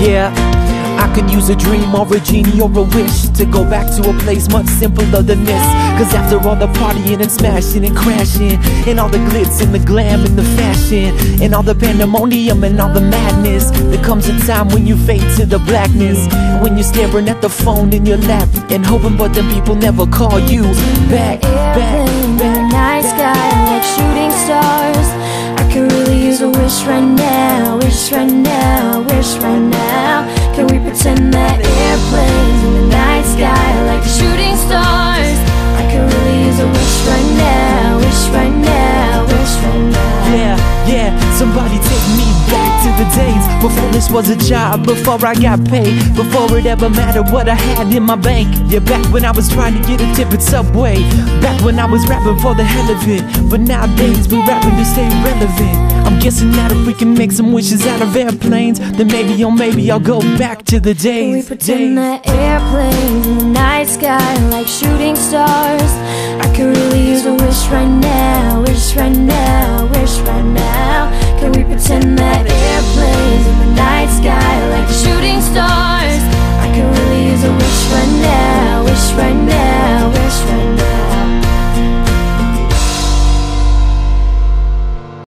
Yeah, I could use a dream or a genie or a wish to go back to a place much simpler than this. Cause after all the partying and smashing and crashing, and all the glitz and the glam and the fashion, and all the pandemonium and all the madness, there comes a time when you fade to the blackness. When you're staring at the phone in your lap and hoping, but then people never call you back, back, the back. night sky like shooting stars. I could really use a wish right now, wish right now, this was a job, before I got paid, before it ever mattered what I had in my bank. Yeah, back when I was trying to get a tip at Subway, back when I was rapping for the hell of it. But nowadays we rapping to stay relevant. I'm guessing that if we can make some wishes out of airplanes, then maybe, oh maybe I'll go back to the Can we days. pretend days. that airplanes in the night sky like shooting stars? I could really use a wish